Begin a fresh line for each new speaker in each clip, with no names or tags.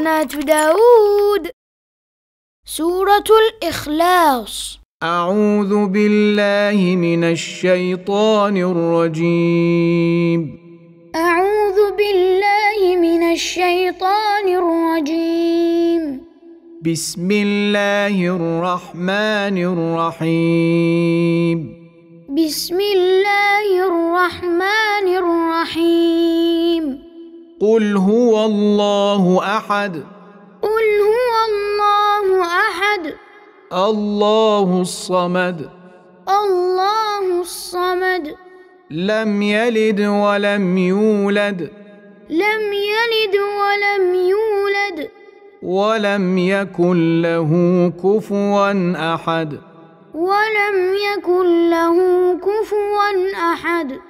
قناة داود. سورة الإخلاص.
أعوذ بالله من الشيطان الرجيم.
أعوذ بالله من الشيطان الرجيم.
بسم الله الرحمن الرحيم.
بسم الله الرحمن الرحيم.
قل هو الله أحد.
قل هو الله أحد.
الله الصمد.
الله الصمد.
لم يلد ولم يولد.
لم يلد ولم يولد.
ولم يكن له كفوا احد.
ولم يكن له كفوا احد.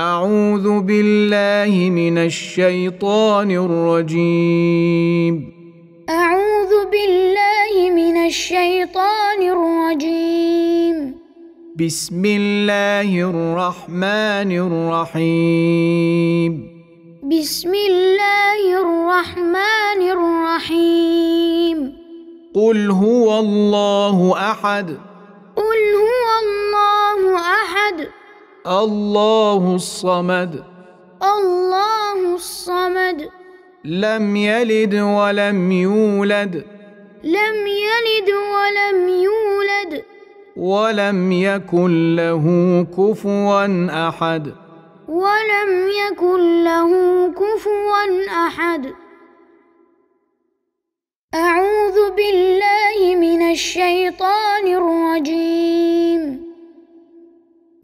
أعوذ بالله من الشيطان الرجيم.
أعوذ بالله من الشيطان الرجيم.
بسم الله الرحمن الرحيم.
بسم الله الرحمن الرحيم.
قل هو الله أحد.
قل هو الله أحد.
الله الصمد.
الله الصمد.
لم يلد ولم يولد.
لم يلد ولم يولد.
ولم يكن له كفوا أحد.
ولم يكن له كفوا أحد. أعوذ بالله من الشيطان الرجيم.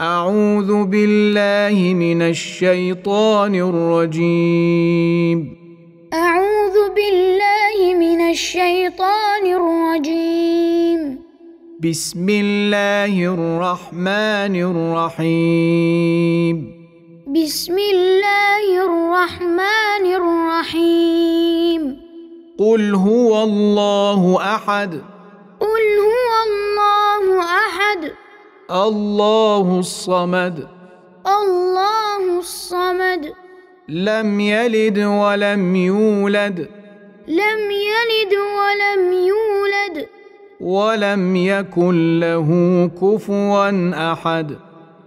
أعوذ بالله من الشيطان الرجيم.
أعوذ بالله من الشيطان الرجيم.
بسم الله الرحمن الرحيم.
بسم الله الرحمن الرحيم.
قل هو الله أحد.
قل هو الله أحد.
الله الصمد.
الله الصمد.
لم يلد ولم يولد.
لم يلد ولم يولد.
ولم يكن له كفوا أحد.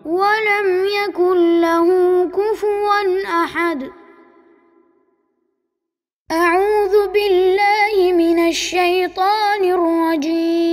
ولم يكن له كفوا أحد. أعوذ بالله من الشيطان الرجيم.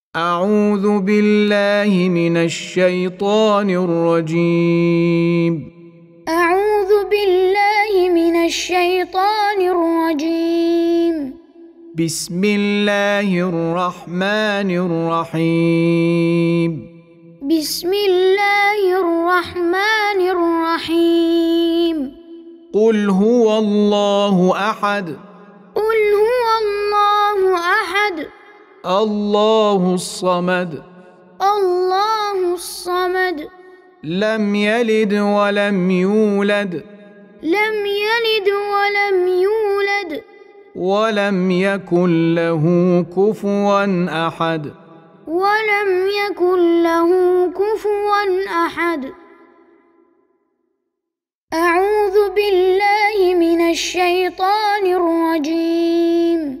أعوذ بالله من الشيطان الرجيم.
أعوذ بالله من الشيطان الرجيم.
بسم الله الرحمن الرحيم.
بسم الله الرحمن الرحيم.
قل هو الله أحد.
قل هو الله أحد.
الله الصمد.
الله الصمد.
لم يلد ولم يولد.
لم يلد ولم يولد.
ولم يكن له كفوا أحد.
ولم يكن له كفوا أحد. أعوذ بالله من الشيطان الرجيم.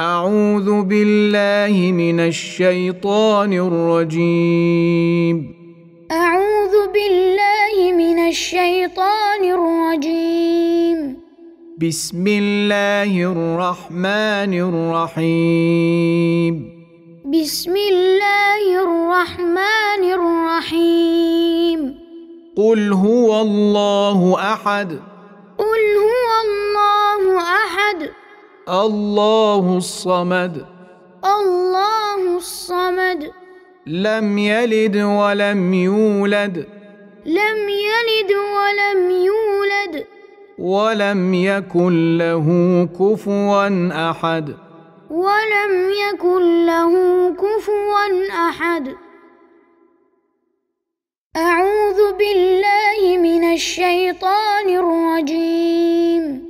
أعوذ بالله من الشيطان الرجيم.
أعوذ بالله من الشيطان الرجيم.
بسم الله الرحمن الرحيم.
بسم الله الرحمن الرحيم.
قل هو الله أحد.
قل هو الله أحد.
الله الصمد.
الله الصمد.
لم يلد ولم يولد.
لم يلد ولم يولد.
ولم يكن له كفوا أحد.
ولم يكن له كفوا أحد. أعوذ بالله من الشيطان الرجيم.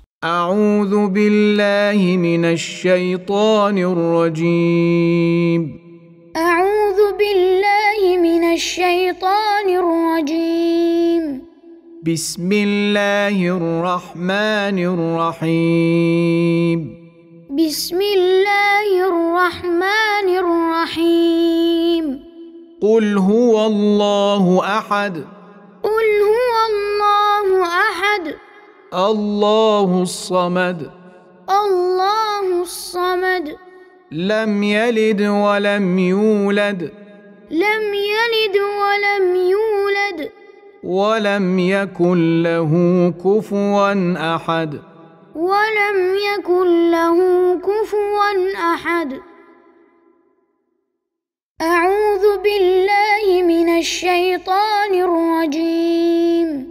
أعوذ بالله من الشيطان الرجيم.
أعوذ بالله من الشيطان الرجيم.
بسم الله الرحمن الرحيم.
بسم الله الرحمن الرحيم.
قل هو الله أحد.
قل هو الله أحد.
الله الصمد.
الله الصمد.
لم يلد ولم يولد.
لم يلد ولم يولد.
ولم يكن له كفوا أحد.
ولم يكن له كفوا أحد. أعوذ بالله من الشيطان الرجيم.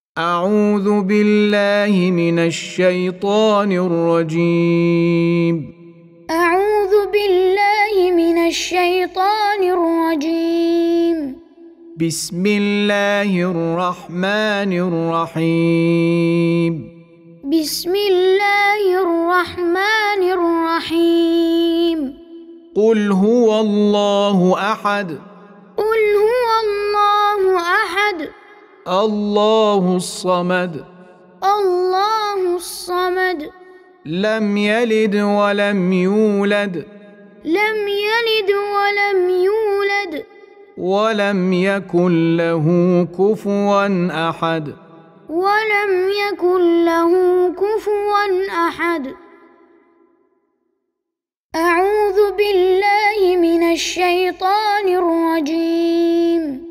أعوذ بالله من الشيطان الرجيم.
أعوذ بالله من الشيطان الرجيم.
بسم الله الرحمن الرحيم.
بسم الله الرحمن الرحيم.
قل هو الله أحد.
قل هو الله أحد.
الله الصمد.
الله الصمد.
لم يلد ولم يولد.
لم يلد ولم يولد.
ولم يكن له كفوا أحد.
ولم يكن له كفوا أحد. أعوذ بالله من الشيطان الرجيم.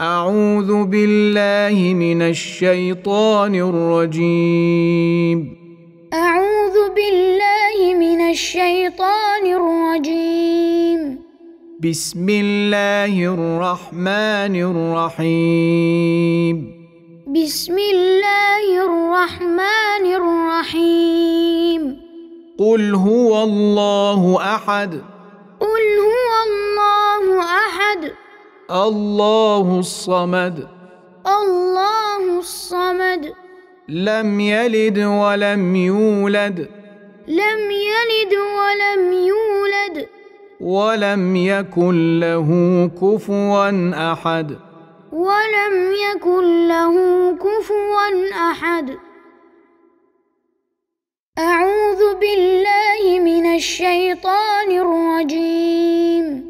أعوذ بالله من الشيطان الرجيم.
أعوذ بالله من الشيطان الرجيم.
بسم الله الرحمن الرحيم.
بسم الله الرحمن الرحيم.
قل هو الله أحد.
قل هو الله أحد.
الله الصمد.
الله الصمد.
لم يلد ولم يولد.
لم يلد ولم يولد.
ولم يكن له كفوا أحد.
ولم يكن له كفوا أحد. أعوذ بالله من الشيطان الرجيم.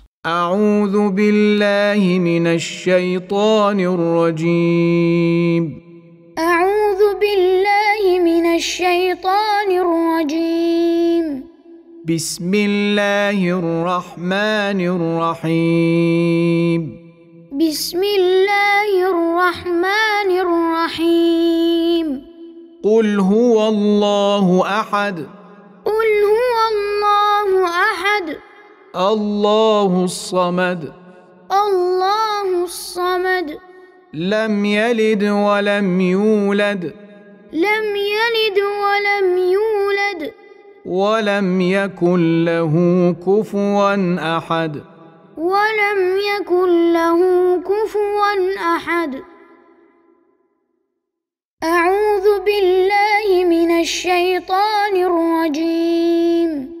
أعوذ بالله من الشيطان الرجيم.
أعوذ بالله من الشيطان الرجيم.
بسم الله الرحمن الرحيم.
بسم الله الرحمن الرحيم.
قل هو الله أحد.
قل هو الله أحد.
الله الصمد.
الله الصمد.
لم يلد ولم يولد.
لم يلد ولم يولد.
ولم يكن له كفوا أحد.
ولم يكن له كفوا أحد. أعوذ بالله من الشيطان الرجيم.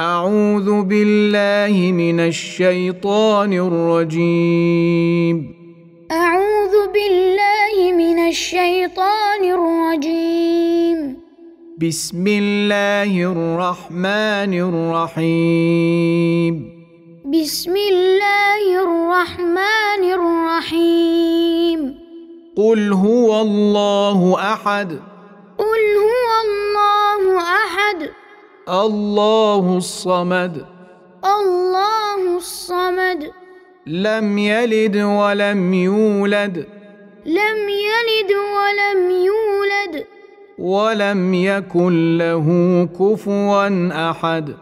أعوذ بالله من الشيطان الرجيم.
أعوذ بالله من الشيطان الرجيم.
بسم الله الرحمن الرحيم.
بسم الله الرحمن الرحيم.
قل هو الله أحد.
قل هو الله أحد.
الله الصمد.
الله الصمد.
لم يلد ولم يولد.
لم يلد ولم يولد.
ولم يكن له كفوا أحد.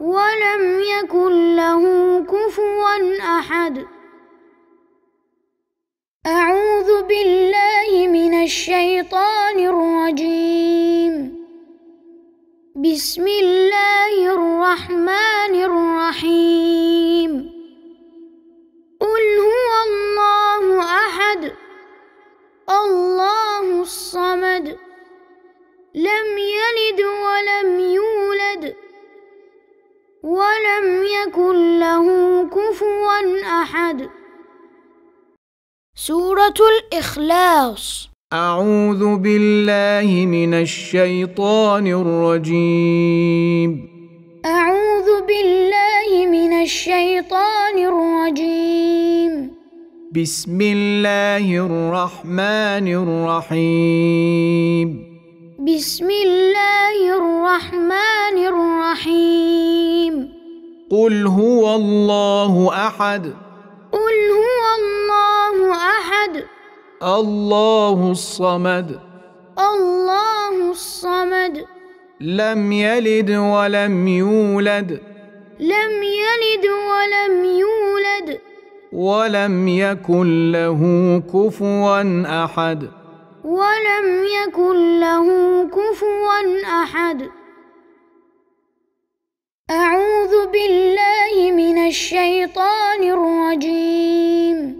ولم يكن له كفوا أحد. بسم الله الرحمن الرحيم. قل هو الله أحد الله الصمد لم يلد ولم يولد ولم يكن له كفوا أحد.
سورة الإخلاص.
أعوذ بالله من الشيطان الرجيم.
أعوذ بالله من الشيطان الرجيم.
بسم الله الرحمن الرحيم.
بسم الله الرحمن الرحيم.
قل هو الله أحد.
قل هو الله أحد.
الله الصمد.
الله الصمد.
لم يلد ولم يولد.
لم يلد ولم يولد.
ولم يكن له كفوا أحد.
ولم يكن له كفوا أحد. أعوذ بالله من الشيطان الرجيم.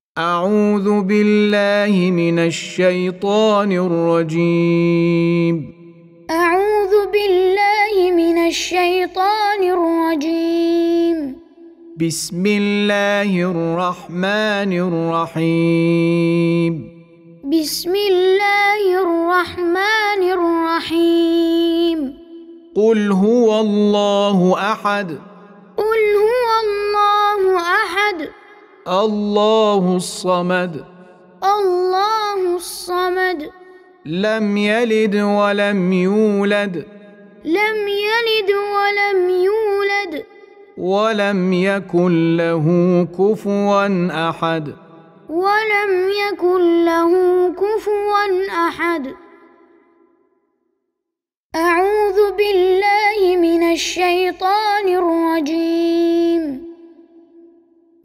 أعوذ بالله من الشيطان الرجيم.
أعوذ بالله من الشيطان الرجيم.
بسم الله الرحمن الرحيم.
بسم الله الرحمن الرحيم.
قل هو الله أحد.
قل هو الله أحد.
الله الصمد.
الله الصمد.
لم يلد ولم يولد.
لم يلد ولم يولد.
ولم يكن له كفوا أحد.
ولم يكن له كفوا أحد. أعوذ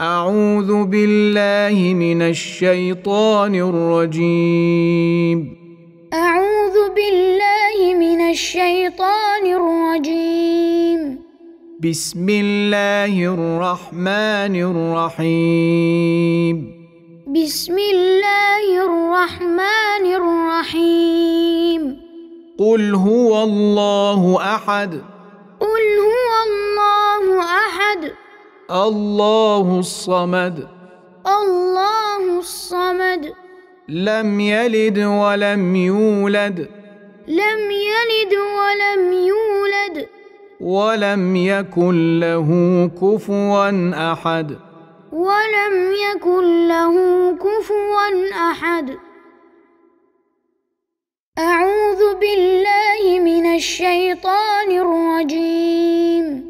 أعوذ بالله من الشيطان الرجيم.
أعوذ بالله من الشيطان الرجيم.
بسم الله الرحمن الرحيم.
بسم الله الرحمن الرحيم.
قل هو الله أحد.
قل هو الله
الصمد.
الله الصمد.
لم يلد ولم يولد.
لم يلد ولم يولد.
ولم يكن له كفوا أحد.
ولم يكن له كفوا أحد. أعوذ بالله من الشيطان الرجيم.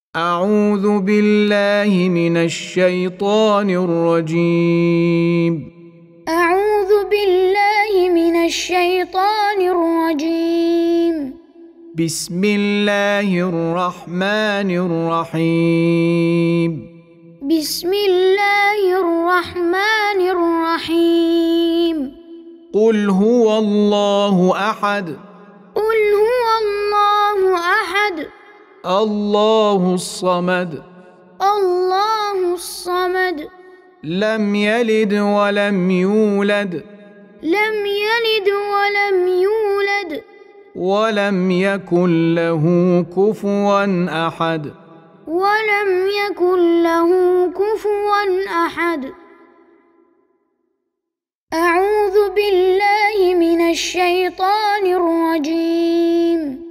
أعوذ بالله من الشيطان الرجيم.
أعوذ بالله من الشيطان الرجيم.
بسم الله الرحمن الرحيم.
بسم الله الرحمن الرحيم.
قل هو الله أحد.
قل هو الله أحد.
الله الصمد.
الله الصمد.
لم يلد ولم يولد.
لم يلد ولم يولد.
ولم يكن له كفوا أحد.
ولم يكن له كفوا أحد. أعوذ بالله من الشيطان الرجيم.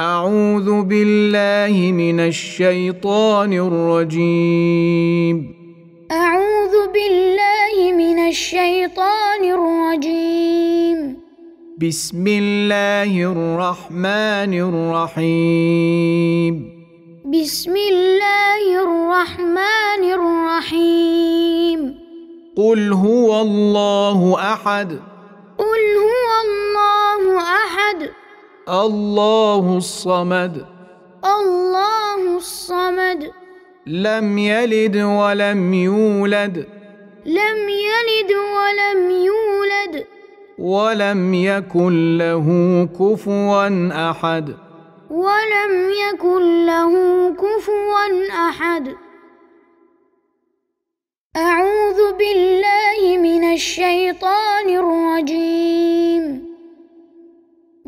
أعوذ بالله من الشيطان الرجيم.
أعوذ بالله من الشيطان الرجيم.
بسم الله الرحمن الرحيم.
بسم الله الرحمن الرحيم.
قل هو الله أحد.
قل هو الله أحد.
الله الصمد.
الله الصمد.
لم يلد ولم يولد.
لم يلد ولم يولد.
ولم يكن له كفوا أحد.
ولم يكن له كفوا أحد. أعوذ بالله من الشيطان الرجيم.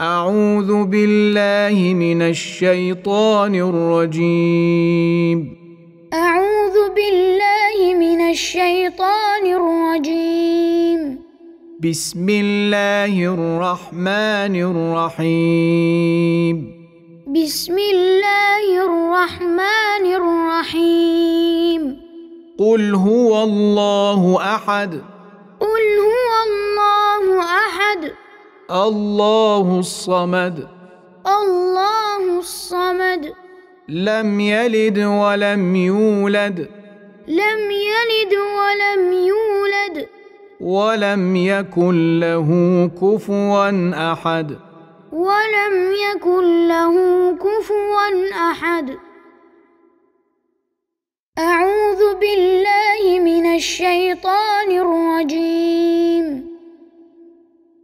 أعوذ بالله من الشيطان الرجيم.
أعوذ بالله من الشيطان الرجيم.
بسم الله الرحمن الرحيم.
بسم الله الرحمن الرحيم.
قل هو الله أحد.
قل هو الله أحد.
الله الصمد.
الله الصمد.
لم يلد ولم يولد.
لم يلد ولم يولد.
ولم يكن له كفوا أحد.
ولم يكن له كفوا أحد. أعوذ بالله من الشيطان الرجيم.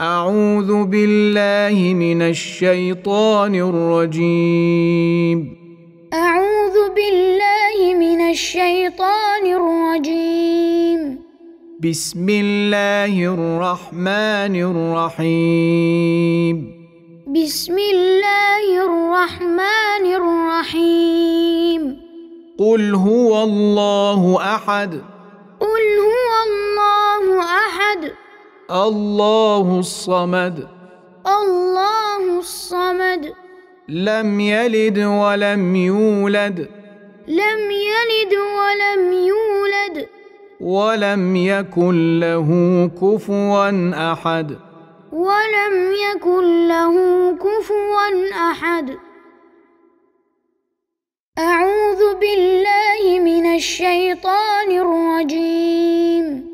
أعوذ بالله من الشيطان الرجيم.
أعوذ بالله من الشيطان الرجيم.
بسم الله الرحمن الرحيم.
بسم الله الرحمن الرحيم.
قل هو الله أحد.
قل هو الله أحد.
الله الصمد.
الله الصمد.
لم يلد ولم يولد.
لم يلد ولم يولد.
ولم يكن له كفوا أحد.
ولم يكن له كفوا أحد. أعوذ بالله من الشيطان الرجيم.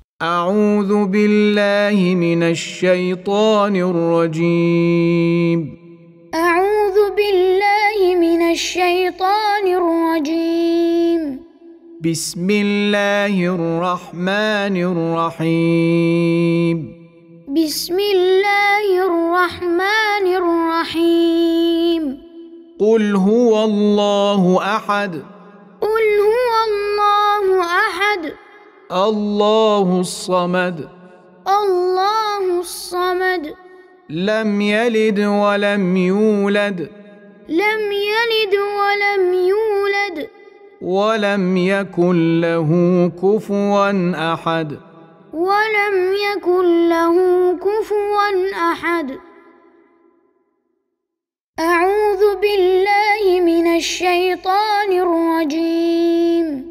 أعوذ بالله من الشيطان الرجيم.
أعوذ بالله من الشيطان الرجيم.
بسم الله الرحمن الرحيم.
بسم الله الرحمن الرحيم.
قل هو الله أحد.
قل هو الله أحد.
الله الصمد.
الله الصمد.
لم يلد ولم يولد.
لم يلد ولم يولد.
ولم يكن له كفوا أحد.
ولم يكن له كفوا أحد. أعوذ بالله من الشيطان الرجيم.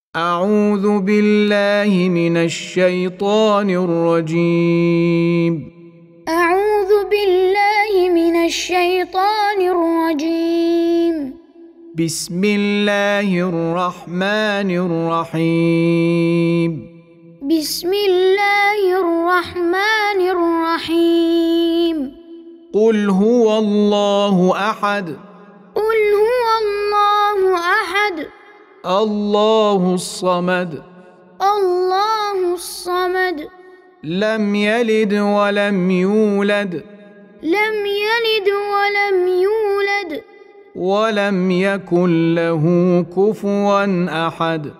أعوذ بالله من الشيطان الرجيم.
أعوذ بالله من الشيطان الرجيم.
بسم الله الرحمن الرحيم.
بسم الله الرحمن الرحيم.
قل هو الله أحد.
قل هو الله أحد.
الله الصمد.
الله الصمد.
لم يلد ولم يولد.
لم يلد ولم يولد.
ولم يكن له كفوا أحد.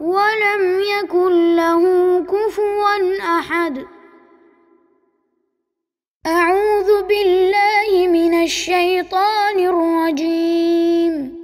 ولم يكن له كفوا أحد. أعوذ بالله من الشيطان الرجيم.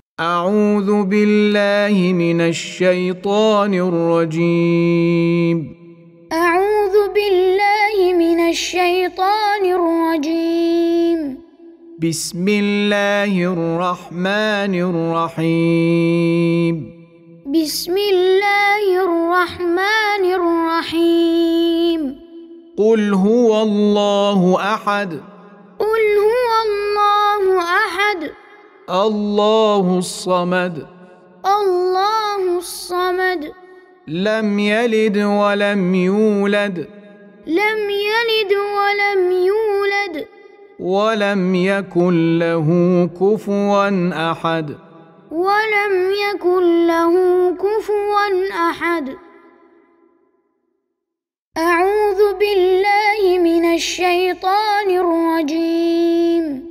أعوذ بالله من الشيطان الرجيم.
أعوذ بالله من الشيطان الرجيم.
بسم الله الرحمن الرحيم.
بسم الله الرحمن الرحيم.
قل هو الله أحد.
قل هو الله أحد.
الله الصمد.
الله الصمد.
لم يلد ولم يولد.
لم يلد ولم يولد.
ولم يكن له كفوا أحد.
ولم يكن له كفوا أحد. أعوذ بالله من الشيطان الرجيم.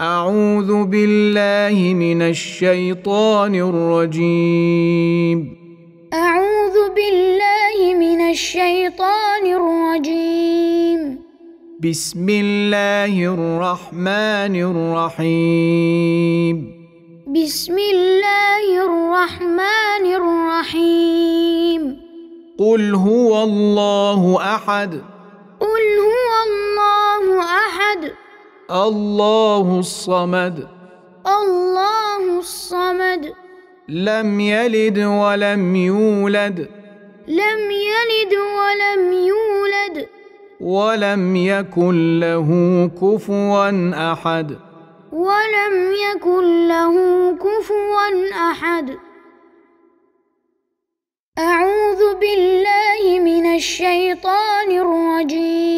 أعوذ بالله من الشيطان الرجيم.
أعوذ بالله من الشيطان الرجيم.
بسم الله الرحمن الرحيم.
بسم الله الرحمن الرحيم.
قل هو الله أحد.
قل هو الله أحد.
الله الصمد.
الله الصمد.
لم يلد ولم يولد.
لم يلد ولم يولد.
ولم يكن له كفوا أحد.
ولم يكن له كفوا أحد. أعوذ بالله من الشيطان الرجيم.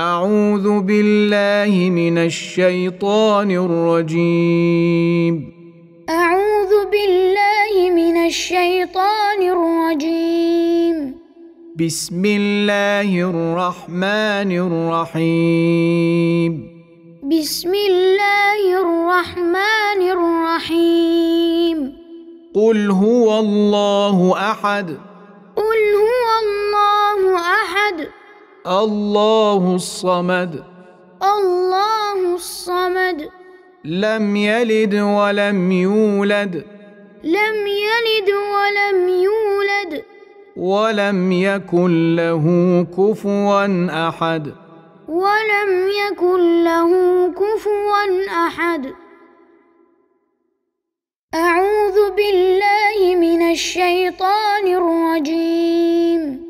أعوذ بالله من الشيطان الرجيم.
أعوذ بالله من الشيطان الرجيم.
بسم الله الرحمن الرحيم.
بسم الله الرحمن الرحيم.
قل هو الله أحد.
قل هو الله أحد.
الله الصمد.
الله الصمد.
لم يلد ولم يولد.
لم يلد ولم يولد.
ولم يكن له كفوا أحد.
ولم يكن له كفوا أحد. أعوذ بالله من الشيطان الرجيم.